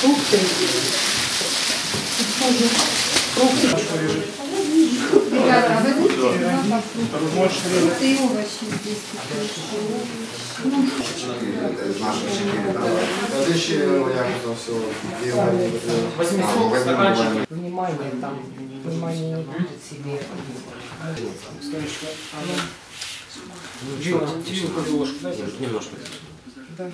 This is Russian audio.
Фрукты. Ребята, а возьмите запах фрукты и овощи здесь. з наших чеків. Тоді ще як то все діло. Восьмисот стаканчиков. Внимание там, внимание не будет себе. Вилку и ложку дайте. Немножко. Да.